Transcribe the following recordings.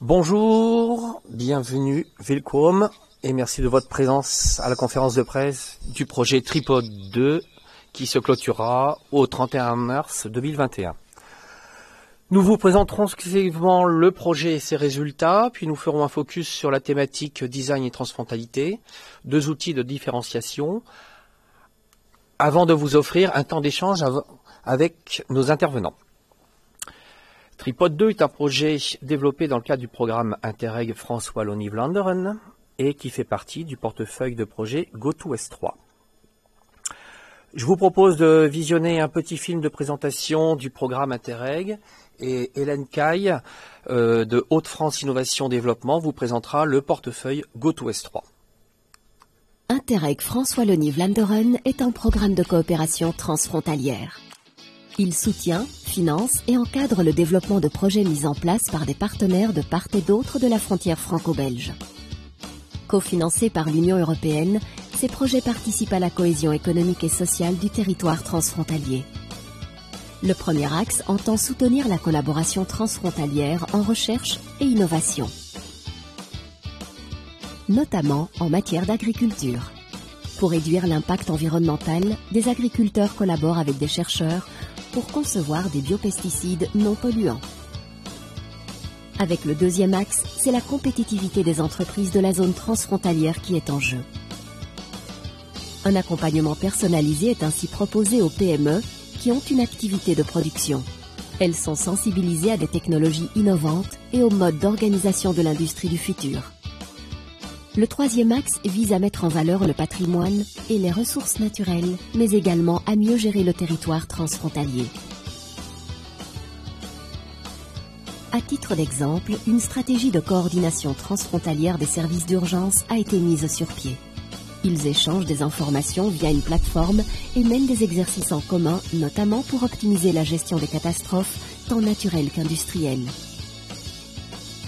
Bonjour, bienvenue, welcome, et merci de votre présence à la conférence de presse du projet Tripod 2 qui se clôturera au 31 mars 2021. Nous vous présenterons successivement le projet et ses résultats, puis nous ferons un focus sur la thématique design et transfrontalité, deux outils de différenciation, avant de vous offrir un temps d'échange avec nos intervenants. Tripod 2 est un projet développé dans le cadre du programme Interreg France Wallonie Vlaanderen et qui fait partie du portefeuille de projet GoToS3. Je vous propose de visionner un petit film de présentation du programme Interreg et Hélène Caille euh, de Haute-France Innovation Développement vous présentera le portefeuille GoToS3. Interreg France Wallonie-Vlaanderen est un programme de coopération transfrontalière. Il soutient, finance et encadre le développement de projets mis en place par des partenaires de part et d'autre de la frontière franco-belge. Cofinancés par l'Union européenne, ces projets participent à la cohésion économique et sociale du territoire transfrontalier. Le premier axe entend soutenir la collaboration transfrontalière en recherche et innovation, notamment en matière d'agriculture. Pour réduire l'impact environnemental, des agriculteurs collaborent avec des chercheurs pour concevoir des biopesticides non polluants. Avec le deuxième axe, c'est la compétitivité des entreprises de la zone transfrontalière qui est en jeu. Un accompagnement personnalisé est ainsi proposé aux PME qui ont une activité de production. Elles sont sensibilisées à des technologies innovantes et aux modes d'organisation de l'industrie du futur. Le troisième axe vise à mettre en valeur le patrimoine et les ressources naturelles, mais également à mieux gérer le territoire transfrontalier. À titre d'exemple, une stratégie de coordination transfrontalière des services d'urgence a été mise sur pied. Ils échangent des informations via une plateforme et mènent des exercices en commun, notamment pour optimiser la gestion des catastrophes, tant naturelles qu'industrielles.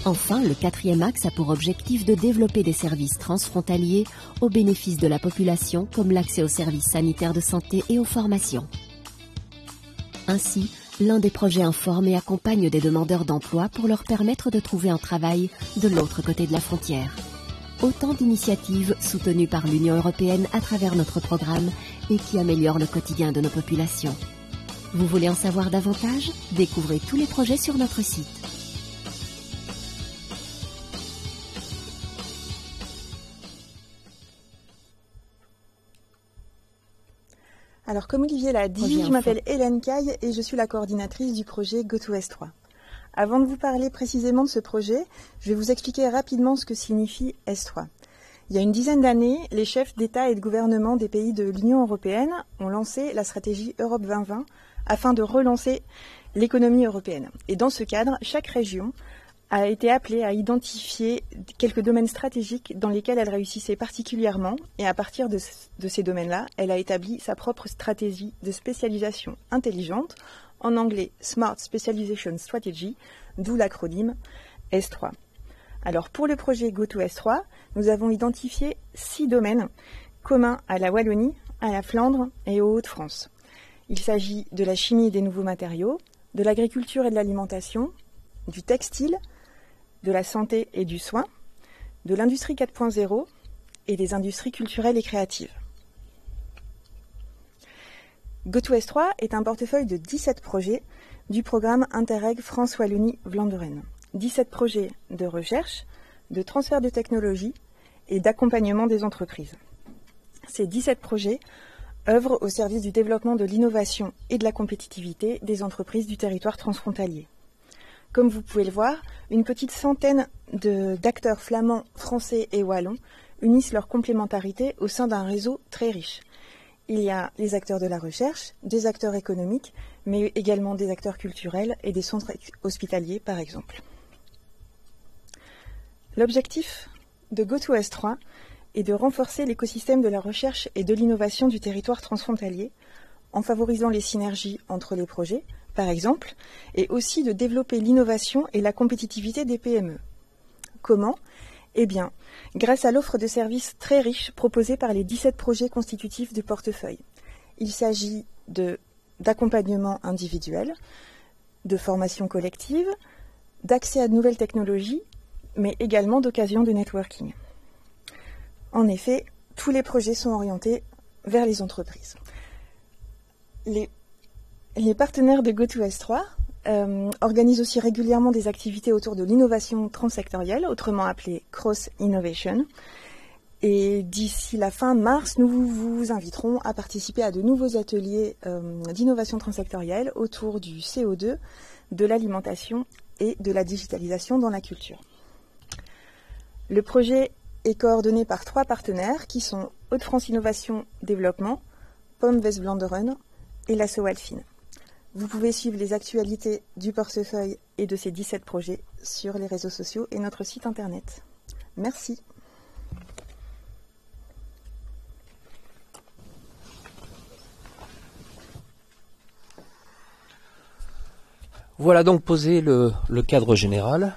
Enfin, le quatrième axe a pour objectif de développer des services transfrontaliers au bénéfice de la population, comme l'accès aux services sanitaires de santé et aux formations. Ainsi, l'un des projets informe et accompagne des demandeurs d'emploi pour leur permettre de trouver un travail de l'autre côté de la frontière. Autant d'initiatives soutenues par l'Union européenne à travers notre programme et qui améliorent le quotidien de nos populations. Vous voulez en savoir davantage? Découvrez tous les projets sur notre site. Alors, comme Olivier l'a dit, je m'appelle Hélène Caille et je suis la coordinatrice du projet GoToS3. Avant de vous parler précisément de ce projet, je vais vous expliquer rapidement ce que signifie S3. Il y a une dizaine d'années, les chefs d'État et de gouvernement des pays de l'Union européenne ont lancé la stratégie Europe 2020 afin de relancer l'économie européenne. Et dans ce cadre, chaque région a été appelée à identifier quelques domaines stratégiques dans lesquels elle réussissait particulièrement et à partir de, ces domaines-là, elle a établi sa propre stratégie de spécialisation intelligente, en anglais Smart Specialization Strategy, d'où l'acronyme S3. Alors pour le projet GoToS3, nous avons identifié six domaines communs à la Wallonie, à la Flandre et aux Hauts-de-France. Il s'agit de la chimie des nouveaux matériaux, de l'agriculture et de l'alimentation, du textile, de la santé et du soin, de l'industrie 4.0 et des industries culturelles et créatives. GoToS3 est un portefeuille de 17 projets du programme Interreg France Wallonie Vlaanderen. 17 projets de recherche, de transfert de technologie et d'accompagnement des entreprises. Ces 17 projets œuvrent au service du développement de l'innovation et de la compétitivité des entreprises du territoire transfrontalier. Comme vous pouvez le voir, une petite centaine d'acteurs flamands, français et wallons unissent leur complémentarité au sein d'un réseau très riche. Il y a les acteurs de la recherche, des acteurs économiques, mais également des acteurs culturels et des centres hospitaliers, par exemple. L'objectif de GoToS3 est de renforcer l'écosystème de la recherche et de l'innovation du territoire transfrontalier en favorisant les synergies entre les projets, par exemple, et aussi de développer l'innovation et la compétitivité des PME. Comment? Eh bien, grâce à l'offre de services très riche proposée par les 17 projets constitutifs du portefeuille. Il s'agit d'accompagnement individuel, de formation collective, d'accès à de nouvelles technologies mais également d'occasions de networking. En effet, tous les projets sont orientés vers les entreprises. Les, partenaires de GoToS3 euh, organisent aussi régulièrement des activités autour de l'innovation transsectorielle, autrement appelée Cross Innovation. Et d'ici la fin mars, nous vous inviterons à participer à de nouveaux ateliers euh, d'innovation transsectorielle autour du CO2, de l'alimentation et de la digitalisation dans la culture. Le projet est coordonné par trois partenaires qui sont Haute-France Innovation Développement, Pomme West Blanderen et la Alfine. Vous pouvez suivre les actualités du portefeuille et de ces 17 projets sur les réseaux sociaux et notre site internet. Merci. Voilà donc posé le, cadre général.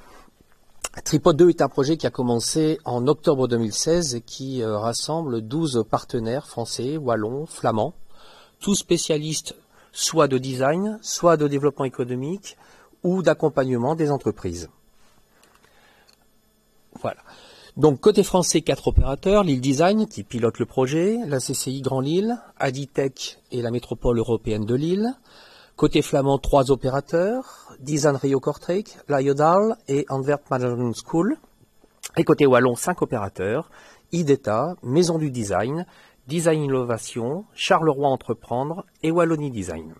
Tripod 2 est un projet qui a commencé en octobre 2016 et qui euh, rassemble 12 partenaires français, wallons, flamands, tous spécialistes soit de design, soit de développement économique ou d'accompagnement des entreprises. Voilà. Donc côté français, quatre opérateurs, Lille Design qui pilote le projet, la CCI Grand Lille, Aditech et la métropole européenne de Lille, Côté flamand, trois opérateurs, Design Rio Kortrijk, Lyodal et Antwerp Management School. Et côté wallon, cinq opérateurs, IDETA, Maison du Design, Design Innovation, Charleroi Entreprendre et Wallonie Design.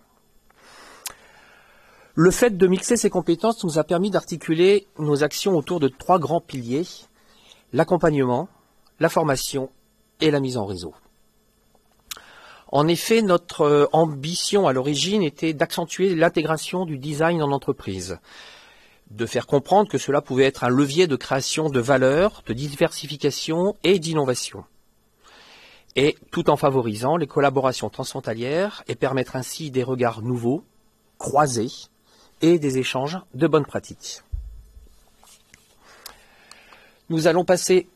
Le fait de mixer ces compétences nous a permis d'articuler nos actions autour de trois grands piliers, l'accompagnement, la formation et la mise en réseau. En effet, notre euh, ambition à l'origine était d'accentuer l'intégration du design en entreprise, de faire comprendre que cela pouvait être un levier de création de valeur, de diversification et d'innovation, et tout en favorisant les collaborations transfrontalières et permettre ainsi des regards nouveaux, croisés, et des échanges de bonnes pratiques. Nous allons passer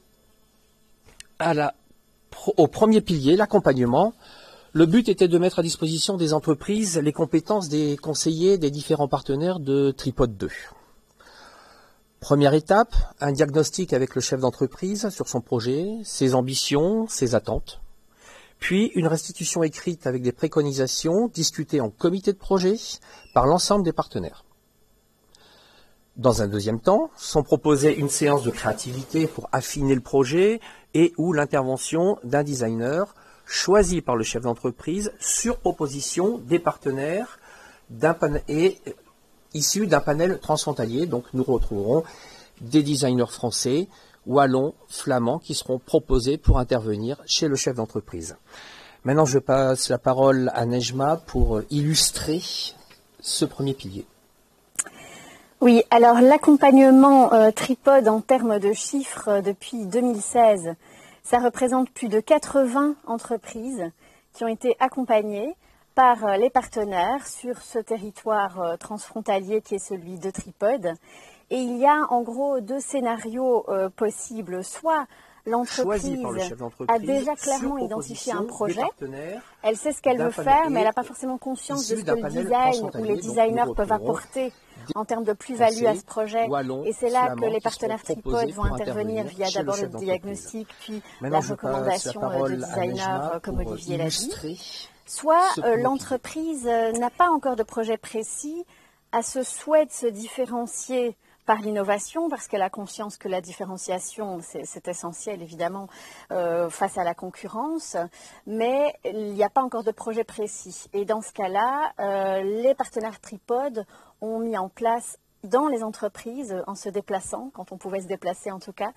au premier pilier, l'accompagnement, le but était de mettre à disposition des entreprises les compétences des conseillers des différents partenaires de Tripod 2. Première étape, un diagnostic avec le chef d'entreprise sur son projet, ses ambitions, ses attentes. Puis une restitution écrite avec des préconisations discutées en comité de projet par l'ensemble des partenaires. Dans un deuxième temps, sont proposées une séance de créativité pour affiner le projet et ou l'intervention d'un designer choisi par le chef d'entreprise sur proposition des partenaires et issus d'un panel transfrontalier. Donc nous retrouverons des designers français, wallons, flamands qui seront proposés pour intervenir chez le chef d'entreprise. Maintenant, je passe la parole à Nejma pour illustrer ce premier pilier. Oui, alors l'accompagnement euh, tripode en termes de chiffres euh, depuis 2016 ça représente plus de 80 entreprises qui ont été accompagnées par euh, les partenaires sur ce territoire euh, transfrontalier qui est celui de Tripod. Et il y a en gros deux scénarios euh, possibles. Soit l'entreprise a déjà clairement identifié un projet, elle sait ce qu'elle veut faire, mais elle n'a pas forcément conscience de ce que le design ou les designers peuvent apporter en termes de plus-value à ce projet. Et c'est là que les partenaires Tripod vont intervenir via d'abord le diagnostic, puis la recommandation de designers comme Olivier l'a dit. Soit euh, l'entreprise euh, n'a pas encore de projet précis, a ce souhait de se différencier par l'innovation, parce qu'elle a conscience que la différenciation, c'est essentiel évidemment euh, face à la concurrence, mais il n'y a pas encore de projet précis. Et dans ce cas-là, les partenaires Tripod ont mis en place dans les entreprises, en se déplaçant, quand on pouvait se déplacer en tout cas,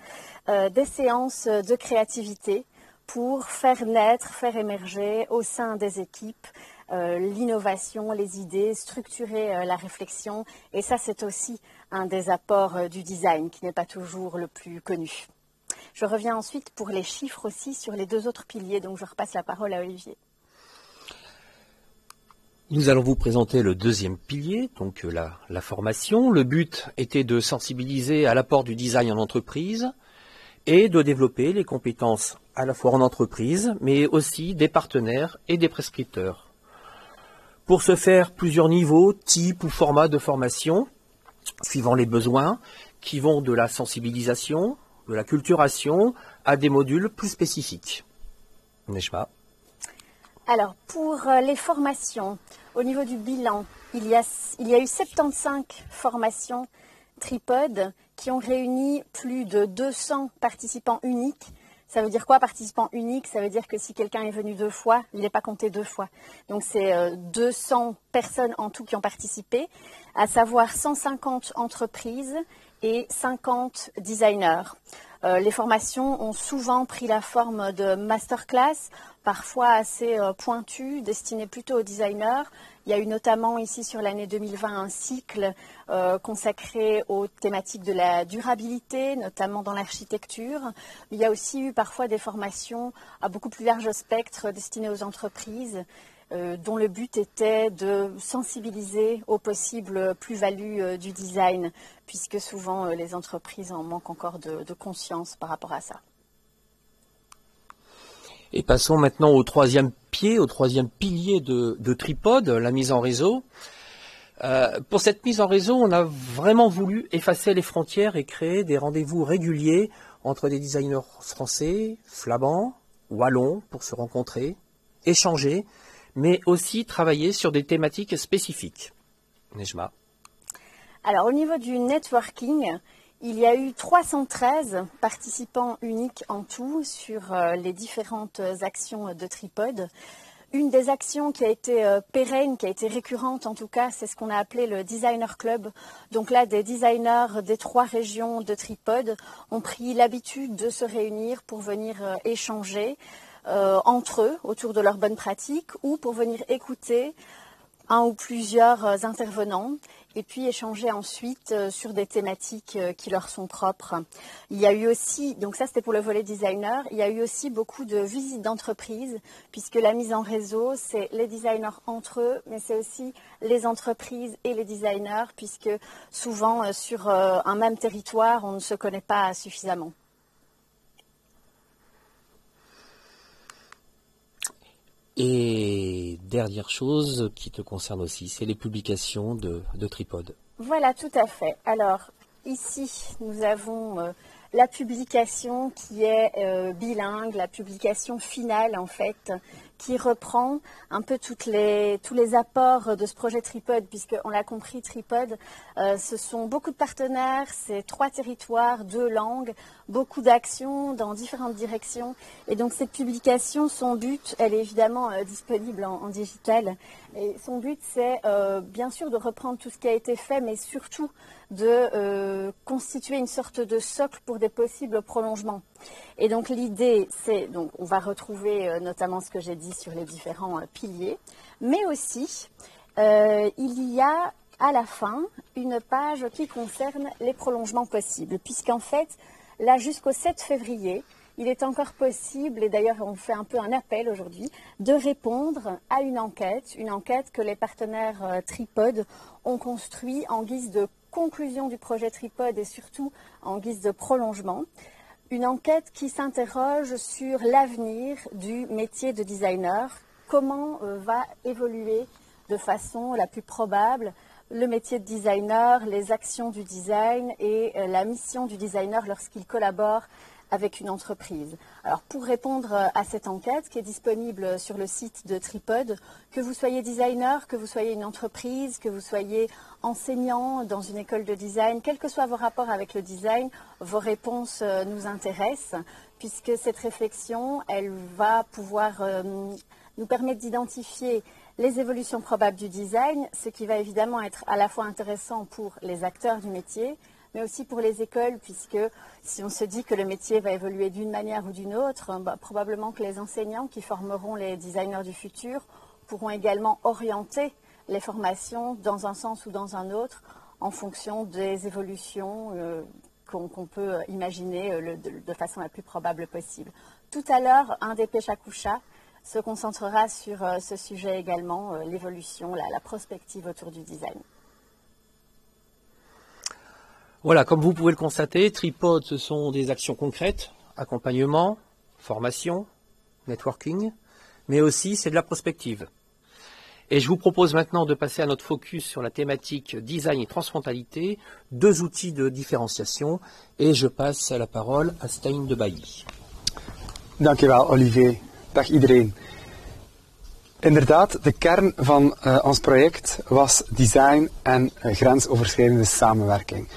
euh, des séances de créativité pour faire naître, faire émerger au sein des équipes euh, l'innovation, les idées, structurer euh, la réflexion. Et ça, c'est aussi un des apports du design qui n'est pas toujours le plus connu. Je reviens ensuite pour les chiffres aussi sur les deux autres piliers, donc je repasse la parole à Olivier. Nous allons vous présenter le deuxième pilier, donc euh, la, formation. Le but était de sensibiliser à l'apport du design en entreprise et de développer les compétences à la fois en entreprise, mais aussi des partenaires et des prescripteurs. Pour ce faire, plusieurs niveaux, types ou formats de formation, suivant les besoins, qui vont de la sensibilisation, de la culturation, à des modules plus spécifiques. Nejma Alors, pour euh, les formations, au niveau du bilan, il y a, il y a eu 75 formations tripodes qui ont réuni plus de 200 participants uniques ça veut dire quoi participant unique? Ça veut dire que si quelqu'un est venu deux fois, il n'est pas compté deux fois. Donc c'est 200 euh, personnes en tout qui ont participé, à savoir 150 entreprises et 50 designers. Euh, les formations ont souvent pris la forme de masterclass, parfois assez euh, pointues, destinées plutôt aux designers. Il y a eu notamment ici sur l'année 2020 un cycle euh, consacré aux thématiques de la durabilité, notamment dans l'architecture. Il y a aussi eu parfois des formations à beaucoup plus large spectre destinées aux entreprises. Euh, dont le but était de sensibiliser aux possibles plus-values euh, du design, puisque souvent les entreprises en manquent encore de, conscience par rapport à ça. Et passons maintenant au troisième pied, au troisième pilier de, Tripod, la mise en réseau. pour cette mise en réseau, on a vraiment voulu effacer les frontières et créer des rendez-vous réguliers entre des designers français, flamands, wallons pour se rencontrer, échanger mais aussi travailler sur des thématiques spécifiques. Nejma Alors, au niveau du networking, il y a eu 313 participants uniques en tout sur euh, les différentes actions de Tripod. Une des actions qui a été euh, pérenne, qui a été récurrente en tout cas, c'est ce qu'on a appelé le Designer Club. Donc là, des designers des trois régions de Tripod ont pris l'habitude de se réunir pour venir euh, échanger, euh, entre eux autour de leurs bonnes pratiques ou pour venir écouter un ou plusieurs euh, intervenants et puis échanger ensuite euh, sur des thématiques qui leur sont propres. Il y a eu aussi, donc ça c'était pour le volet designer, il y a eu aussi beaucoup de visites d'entreprise puisque la mise en réseau c'est les designers entre eux mais c'est aussi les entreprises et les designers puisque souvent sur un même territoire on ne se connaît pas suffisamment. Et dernière chose qui te concerne aussi, c'est les publications de, de Tripod. Voilà, tout à fait. Alors, ici, nous avons euh, la publication qui est euh, bilingue, la publication finale en fait, qui reprend un peu tous les apports de ce projet Tripod, puisqu'on l'a compris, Tripod, euh, ce sont beaucoup de partenaires, c'est trois territoires, deux langues, beaucoup d'actions dans différentes directions. Et donc cette publication, son but, elle est évidemment euh, disponible en, digital. Son but, c'est euh, bien sûr de reprendre tout ce qui a été fait, mais surtout de constituer une sorte de socle pour des possibles prolongements. Et donc l'idée, c'est, donc on va retrouver euh, notamment ce que j'ai dit sur les différents euh, piliers, mais aussi euh, il y a à la fin une page qui concerne les prolongements possibles, puisqu'en fait, là jusqu'au 7 février, il est encore possible, et d'ailleurs on fait un peu un appel aujourd'hui, de répondre à une enquête, une enquête que les partenaires Tripod ont construit en guise de conclusion du projet Tripod et surtout en guise de prolongement. Une enquête qui s'interroge sur l'avenir du métier de designer, comment euh, va évoluer de façon la plus probable le métier de designer, les actions du design et euh, la mission du designer lorsqu'il collabore avec une entreprise. Alors pour répondre euh, à cette enquête qui est disponible sur le site de Tripod, que vous soyez designer, que vous soyez une entreprise, que vous soyez enseignant dans une école de design, quels que soient vos rapports avec le design, vos réponses euh, nous intéressent puisque cette réflexion, elle va pouvoir euh, nous permettre d'identifier les évolutions probables du design, ce qui va évidemment être à la fois intéressant pour les acteurs du métier, mais aussi pour les écoles, puisque si on se dit que le métier va évoluer d'une manière ou d'une autre, bah, probablement que les enseignants qui formeront les designers du futur pourront également orienter les formations dans un sens ou dans un autre en fonction des évolutions euh, qu'on peut imaginer euh, de, façon la plus probable possible. Tout à l'heure, un des Péchakusha se concentrera sur euh, ce sujet également, l'évolution, la prospective autour du design. Voilà, comme vous pouvez le constater, Tripod, ce sont des actions concrètes, accompagnement, formation, networking, mais aussi c'est de la prospective. Et je vous propose maintenant de passer à notre focus sur la thématique design et transfrontalité, deux outils de différenciation. Et je passe la parole à Stein de Bailly. Dankjewel Olivier. Dag iedereen. Inderdaad, de kern van uh, ons project was design en uh, grensoverschrijdende samenwerking.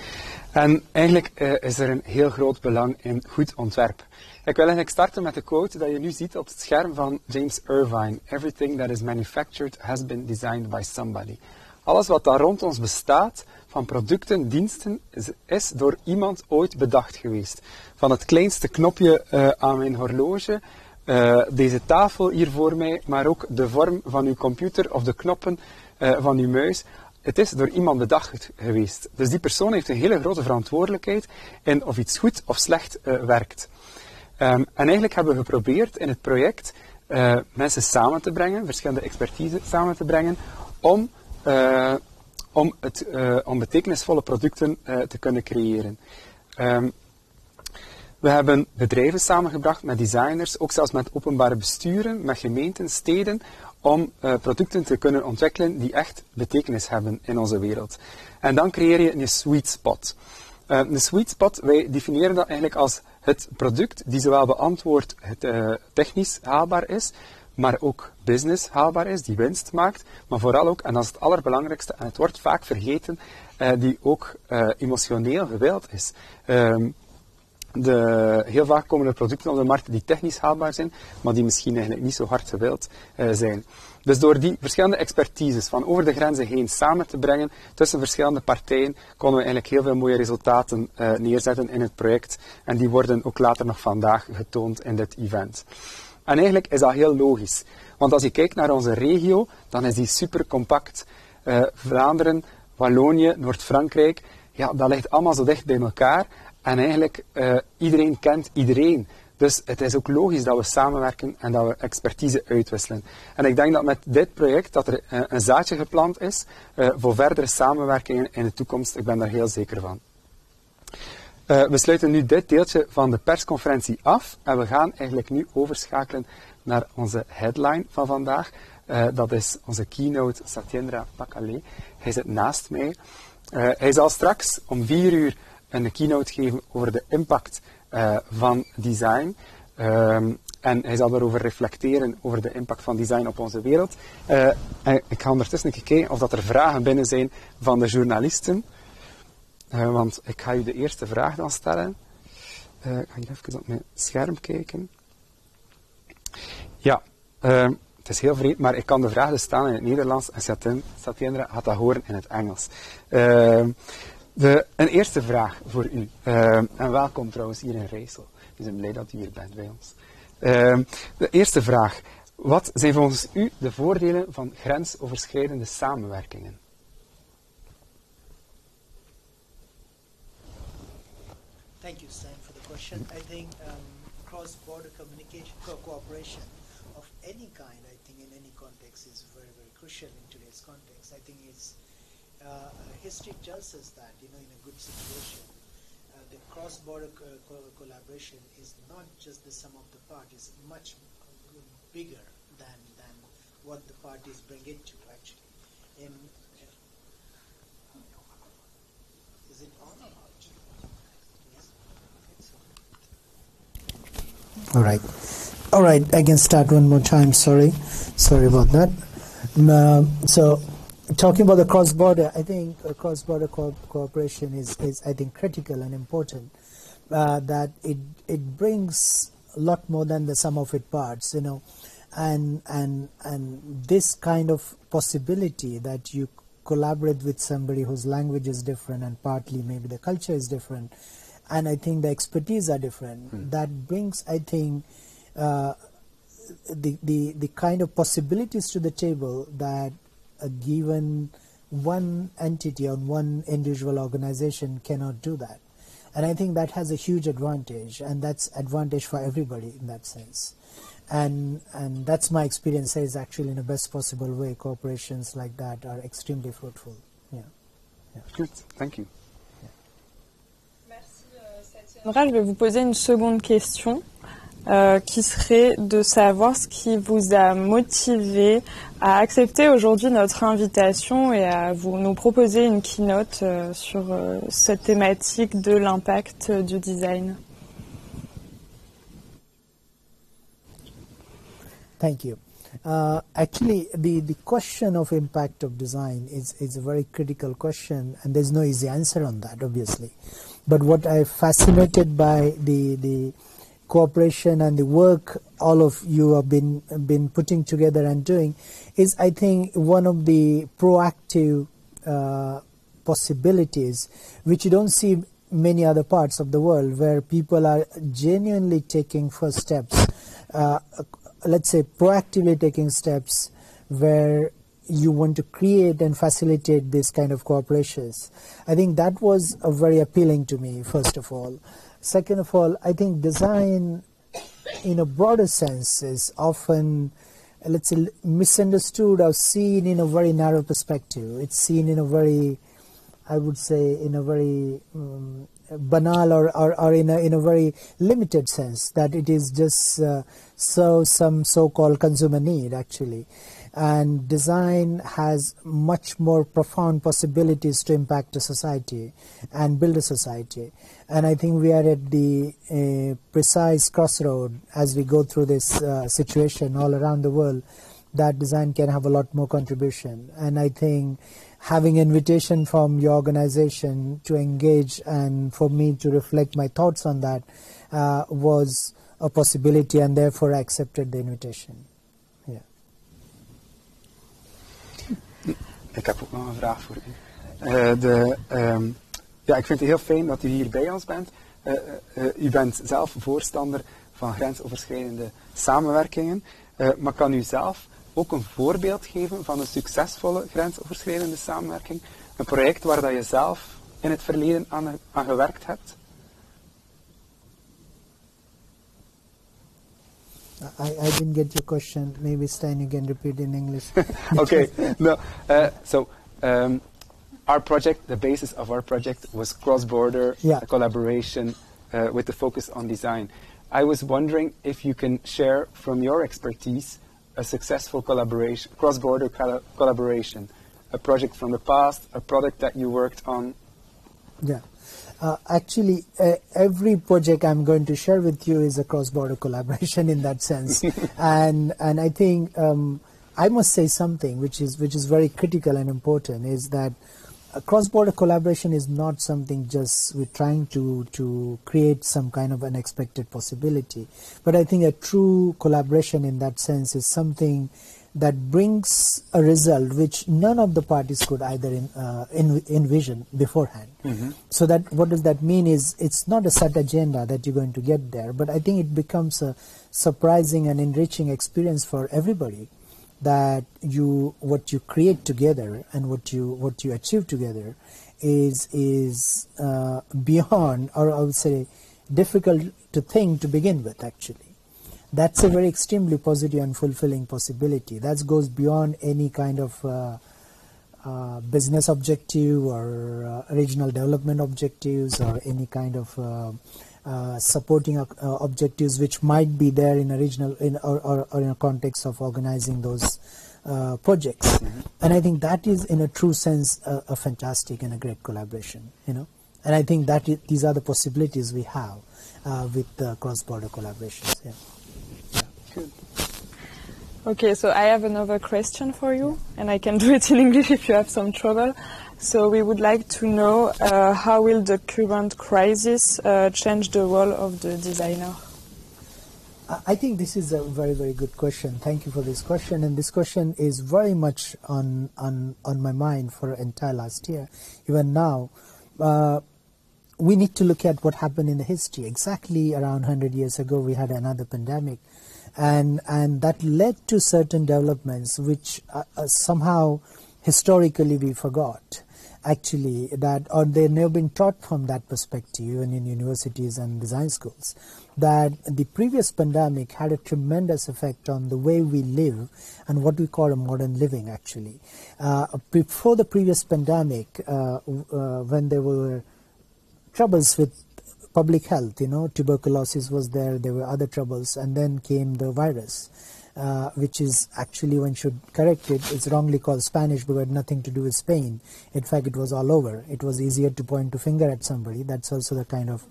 En eigenlijk uh, is er een heel groot belang in goed ontwerp. Ik wil eigenlijk starten met de quote dat je nu ziet op het scherm van James Irvine. Everything that is manufactured has been designed by somebody. Alles wat daar rond ons bestaat, van producten, diensten, is, door iemand ooit bedacht geweest. Van het kleinste knopje uh, aan mijn horloge, uh, deze tafel hier voor mij, maar ook de vorm van uw computer of de knoppen van uw muis. Het is door iemand bedacht geweest. Dus die persoon heeft een hele grote verantwoordelijkheid in of iets goed of slecht werkt. Um, en eigenlijk hebben we geprobeerd in het project uh, mensen samen te brengen, verschillende expertise samen te brengen, om, uh, om, het, betekenisvolle producten te kunnen creëren. Um, we hebben bedrijven samengebracht met designers, ook zelfs met openbare besturen, met gemeenten, steden, om producten te kunnen ontwikkelen die echt betekenis hebben in onze wereld. En dan creëer je een sweet spot. een sweet spot, wij definiëren dat eigenlijk als het product die zowel beantwoordt het uh, technisch haalbaar is, maar ook business haalbaar is, die winst maakt, maar vooral ook, en dat is het allerbelangrijkste, en het wordt vaak vergeten, die ook emotioneel gewild is. Ehm, de, heel vaak komen er producten op de markt die technisch haalbaar zijn, maar die misschien eigenlijk niet zo hard gewild zijn. Dus door die verschillende expertises van over de grenzen heen samen te brengen tussen verschillende partijen, konden we eigenlijk heel veel mooie resultaten uh, neerzetten in het project. En die worden ook later nog vandaag getoond in dit event. En eigenlijk is dat heel logisch. Want als je kijkt naar onze regio, dan is die super compact. Uh, Vlaanderen, Wallonië, Noord-Frankrijk, ja, dat ligt allemaal zo dicht bij elkaar. En eigenlijk, uh, iedereen kent iedereen. Dus het is ook logisch dat we samenwerken en dat we expertise uitwisselen. En ik denk dat met dit project dat er uh, een zaadje geplant is uh, voor verdere samenwerkingen in de toekomst. Ik ben daar heel zeker van. We sluiten nu dit deeltje van de persconferentie af en we gaan eigenlijk nu overschakelen naar onze headline van vandaag. dat is onze keynote Satyendra Pakale. Hij zit naast mij. hij zal straks om vier uur een keynote geven over de impact uh, van design. Um, en hij zal daarover reflecteren, over de impact van design op onze wereld. Uh, en ik ga ondertussen kijken of dat er vragen binnen zijn van de journalisten. Uh, want ik ga u de eerste vraag dan stellen. Ik ga hier even op mijn scherm kijken. Ja, ehm, het is heel vreemd, maar ik kan de vraag dus staan in het Nederlands en Satyendra gaat dat horen in het Engels. De, een eerste vraag voor u. Uh, en welkom trouwens hier in Rijssel. We zijn blij dat u hier bent bij ons. Uh, de eerste vraag. Wat zijn volgens u de voordelen van grensoverschrijdende samenwerkingen? Thank you, Stan, for the question. I think um, cross-border communication, co cooperation of any kind, I think in any context is very, very crucial in today's context. I think it's uh, history tells us that, you know, in a good situation, uh, the cross-border co co collaboration is not just the sum of the parties, much bigger than, than what the parties bring it to, actually. In, is it on or not? Yes? All right. All right, I can start one more time. Sorry. Sorry about that. Um, so, talking about the cross-border, I think cross-border co cooperation is, is, I think, critical and important. Uh, that it it brings a lot more than the sum of its parts, you know, and and and this kind of possibility that you collaborate with somebody whose language is different and partly maybe the culture is different, and I think the expertise are different. Mm. That brings, I think. Uh, the, the the kind of possibilities to the table that a given one entity or one individual organization cannot do that. And I think that has a huge advantage, and that's advantage for everybody in that sense. And and that's my experience says actually in the best possible way, corporations like that are extremely fruitful. Yeah. yeah. Good. Thank you. Merci, euh, Je vais vous poser une seconde question. Euh, qui serait de savoir ce qui vous a motivé à accepter aujourd'hui notre invitation et à vous nous proposer une keynote euh, sur euh, cette thématique de l'impact du design. Thank you. Uh, actually, the, the question of impact of design is, is a very critical question, and there's no easy answer on that, obviously. But what I'm fascinated by the, the cooperation and the work all of you have been, been putting together and doing is, I think, one of the proactive uh, possibilities which you don't see many other parts of the world where people are genuinely taking first steps uh, let's say, proactively taking steps where you want to create and facilitate this kind of cooperations. I think that was very appealing to me, first of all. Second of all, I think design, in a broader sense, is often, let's say, misunderstood or seen in a very narrow perspective. It's seen in a very, I would say, in a very um, banal or, or, or, in, a, in a very limited sense, that it is just uh, so some so-called consumer need actually and design has much more profound possibilities to impact a society and build a society and i think we are at the uh, precise crossroad as we go through this uh, situation all around the world that design can have a lot more contribution and i think having invitation from your organization to engage and for me to reflect my thoughts on that uh, was a possibility and therefore I accepted the invitation. Ik heb ook nog een vraag voor u. Uh, de, um, ja, ik vind het heel fijn dat u hier bij ons bent. Uh, uh, u bent zelf voorstander van grensoverschrijdende samenwerkingen, maar kan u zelf ook een voorbeeld geven van een succesvolle grensoverschrijdende samenwerking? Een project waar dat je zelf in het verleden aan, aan gewerkt hebt? I, I didn't get your question. Maybe Stein, you can repeat in English. okay. No. Uh, so um, our project, the basis of our project was cross-border yeah. collaboration uh, with the focus on design. I was wondering if you can share from your expertise a successful collaboration, cross-border collaboration, a project from the past, a product that you worked on. Yeah. Uh, actually, uh, every project I'm going to share with you is a cross-border collaboration in that sense, and and I think um, I must say something which is which is very critical and important is that cross-border collaboration is not something just we're trying to to create some kind of unexpected possibility, but I think a true collaboration in that sense is something that brings a result which none of the parties could either in, uh, in, envision beforehand. Mm-hmm. So that what does that mean is it's not a set agenda that you're going to get there, but I think it becomes a surprising and enriching experience for everybody that you what you create together and what you what you achieve together is is uh, beyond or I would say difficult to think to begin with actually that's a very extremely positive and fulfilling possibility. That goes beyond any kind of uh, uh, business objective or uh, regional development objectives or any kind of uh, uh, supporting uh, objectives which might be there in a regional in, or, or, or in a context of organizing those projects. Mm-hmm. And I think that is, in a true sense, a, a, fantastic and a great collaboration. You know, and I think that these are the possibilities we have with cross-border collaborations. Yeah. Okay, so I have another question for you, and I can do it in English if you have some trouble. So we would like to know uh, how will the current crisis uh, change the role of the designer? I think this is a very, very good question. Thank you for this question. And this question is very much on, on, on my mind for entire last year. Even now, uh, we need to look at what happened in the history. Exactly around 100 years ago, we had another pandemic and and that led to certain developments which uh, uh, somehow historically we forgot actually that or they've never been taught from that perspective even in universities and design schools that the previous pandemic had a tremendous effect on the way we live and what we call a modern living actually. Uh, before the previous pandemic uh, uh when there were troubles with public health. You know, tuberculosis was there. There were other troubles, and then came the virus. Uh, which is actually one should correct it. It's wrongly called Spanish but it had nothing to do with Spain. In fact, it was all over. It was easier to point a finger at somebody. That's also the kind of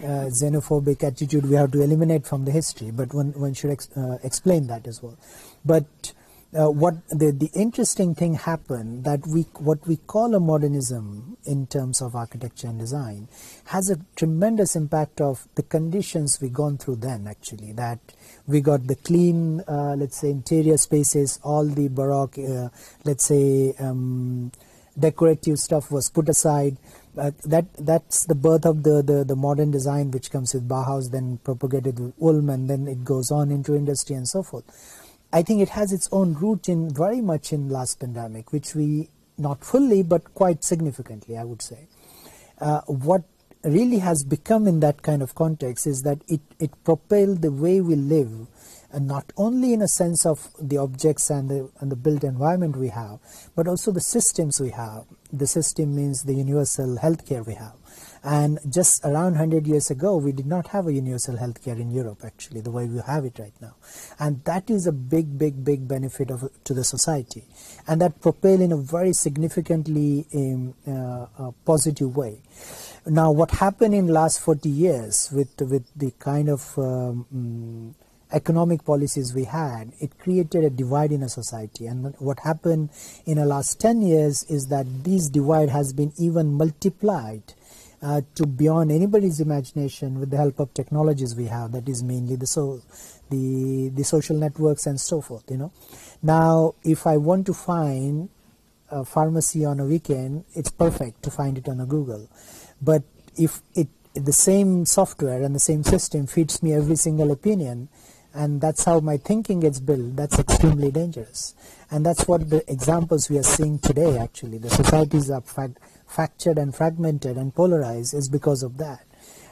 uh, xenophobic attitude we have to eliminate from the history. But one one should ex uh, explain that as well. But uh, what the, the interesting thing happened that we what we call a modernism in terms of architecture and design has a tremendous impact of the conditions we gone through then actually that we got the clean uh, let's say interior spaces all the baroque uh, let's say um, decorative stuff was put aside. Uh, that that's the birth of the, the, the modern design which comes with Bauhaus then propagated with Ulm and then it goes on into industry and so forth I think it has its own root in very much in last pandemic, which we not fully but quite significantly, I would say. Uh, what really has become in that kind of context is that it, it propelled the way we live, and not only in a sense of the objects and the, and the built environment we have, but also the systems we have. The system means the universal healthcare we have. And just around 100 years ago, we did not have a universal healthcare in Europe, actually, the way we have it right now. And that is a big, big, big benefit of, to the society. And that propel in a very significantly um, uh, positive way. Now, what happened in last 40 years with, with the kind of um, mm, economic policies we had, it created a divide in a society. And what happened in the last 10 years is that this divide has been even multiplied uh, to beyond anybody's imagination with the help of technologies we have that is mainly the so the the social networks and so forth you know. Now if i want to find a pharmacy on a weekend it's perfect to find it on a google. But if it the same software and the same system feeds me every single opinion and that's how my thinking gets built that's extremely dangerous. And that's what the examples we are seeing today actually. The societies are fractured and fragmented and polarized is because of that.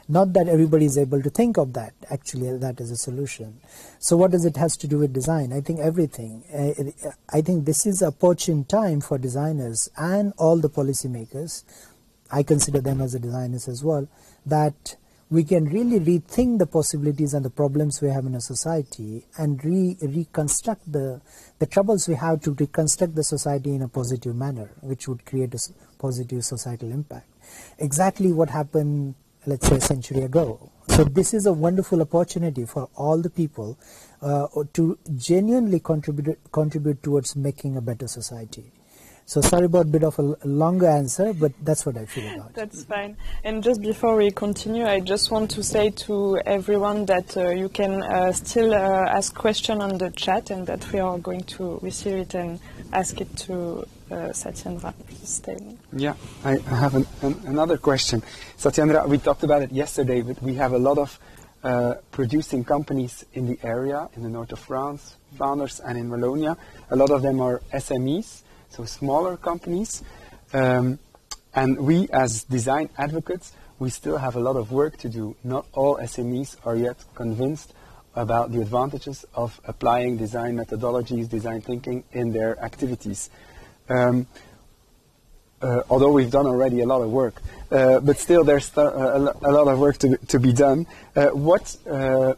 Not that everybody is able to think of that, actually, that is a solution. So what does it has to do with design? I think everything. Uh, I think this is a opportune time for designers and all the policymakers, I consider them as the designers as well, that we can really rethink the possibilities and the problems we have in a society and re reconstruct the, the troubles we have to reconstruct the society in a positive manner, which would create a positive societal impact. Exactly what happened, let's say, a century ago. So this is a wonderful opportunity for all the people uh, to genuinely contribute, contribute towards making a better society. So sorry about a bit of a longer answer, but that's what I feel about. That's fine. And just before we continue, I just want to say to everyone that uh, you can uh, still uh, ask questions on the chat, and that we are going to receive it and ask it to uh, Satyendra. Yeah, I have an, an, another question. Satyendra, we talked about it yesterday, but we have a lot of uh, producing companies in the area, in the north of France, Flanders, and in Wallonia. A lot of them are SMEs so smaller companies. Um, and we, as design advocates, we still have a lot of work to do. Not all SMEs are yet convinced about the advantages of applying design methodologies, design thinking in their activities. Um, uh, although we've done already a lot of work, uh, but still there's uh, a, lot of work to, to be done. Uh, what, uh,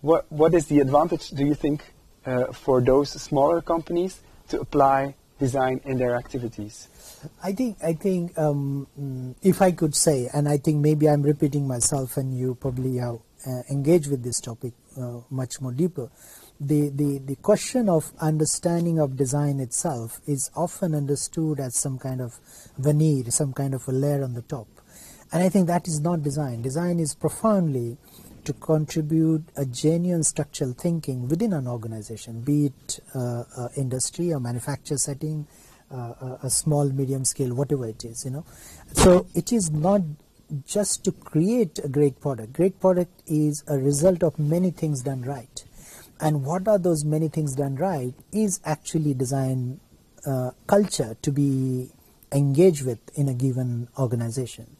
what, what is the advantage, do you think, uh, for those smaller companies to apply design in their activities? I think I think um, mm, if I could say, and I think maybe I'm repeating myself, and you probably have uh, engaged with this topic uh, much more deeper. The, the the question of understanding of design itself is often understood as some kind of veneer, some kind of a layer on the top, and I think that is not design. Design is profoundly to contribute a genuine structural thinking within an organization, be it uh, uh, industry or manufacture setting, uh, a small, medium scale, whatever it is, you know. So it is not just to create a great product. Great product is a result of many things done right. And what are those many things done right is actually design uh, culture to be engaged with in a given organization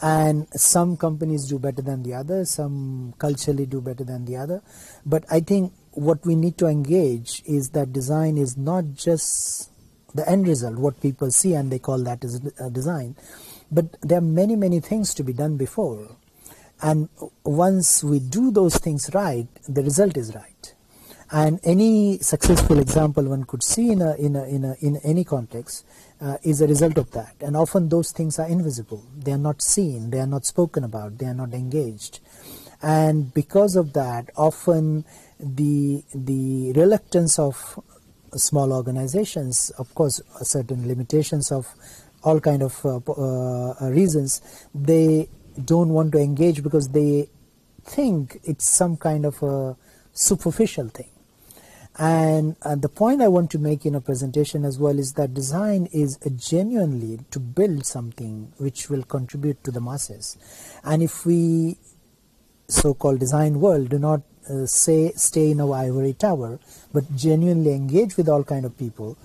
and some companies do better than the other some culturally do better than the other. But i think what we need to engage is that design is not just the end result what people see and they call that as a uh, design. But there are many many things to be done before. And once we do those things right, the result is right. And any successful example one could see in, a, in, a, in, a, in any context uh, is a result of that. And often those things are invisible. They are not seen, they are not spoken about, they are not engaged. And because of that, often the, the reluctance of small organizations, of course, certain limitations of all kind of uh, uh, reasons, they don't want to engage because they think it's some kind of a superficial thing. And uh, the point I want to make in a presentation as well is that design is genuinely to build something which will contribute to the masses. And if we, so-called design world, do not uh, say stay in our ivory tower, but genuinely engage with all kind of people,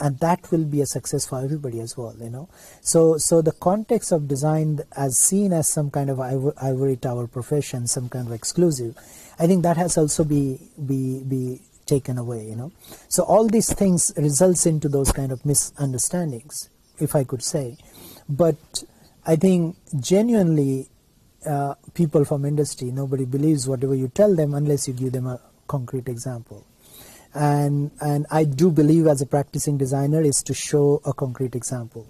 and that will be a success for everybody as well you know so so the context of design as seen as some kind of ivory tower profession some kind of exclusive i think that has also be be be taken away you know. So all these things results into those kind of misunderstandings if i could say. But i think genuinely uh, people from industry nobody believes whatever you tell them unless you give them a concrete example. And and I do believe as a practicing designer is to show a concrete example.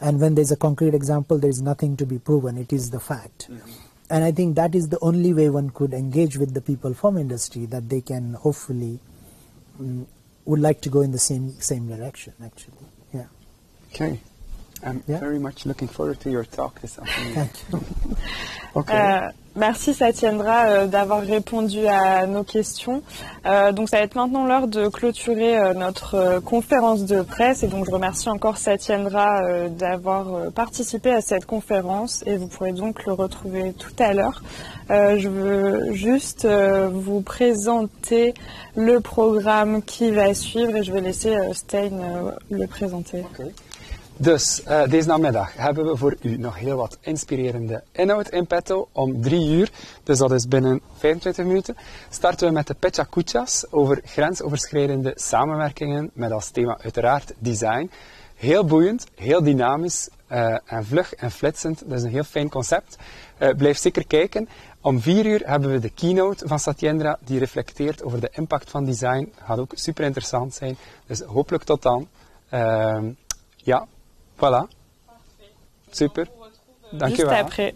And when there's a concrete example there is nothing to be proven. It is the fact. Mm-hmm. and I think that is the only way one could engage with the people from industry that they can hopefully um, would like to go in the same same direction actually yeah okay I'm yeah. very much looking forward to your talk this afternoon. Thank you. okay. Euh, merci Satyendra euh, d'avoir répondu à nos questions. Euh, donc ça va être maintenant l'heure de clôturer euh, notre euh, conférence de presse et donc je remercie encore Satyendra euh, d'avoir participé à cette conférence et vous pourrez donc le retrouver tout à l'heure. je veux juste vous présenter le programme qui va suivre et je vais laisser Stein le présenter. Dus uh, deze namiddag hebben we voor u nog heel wat inspirerende inhoud in petto. Om drie uur, dus dat is binnen 25 minuten, starten we met de Kuchas over grensoverschrijdende samenwerkingen met als thema uiteraard design. Heel boeiend, heel dynamisch uh, en vlug en flitsend. Dat is een heel fijn concept. Uh, blijf zeker kijken. Om vier uur hebben we de keynote van Satyendra die reflecteert over de impact van design. Gaat ook super interessant zijn. Dus hopelijk tot dan. Uh, ja, Voilà. Parfait. Super. Juste après.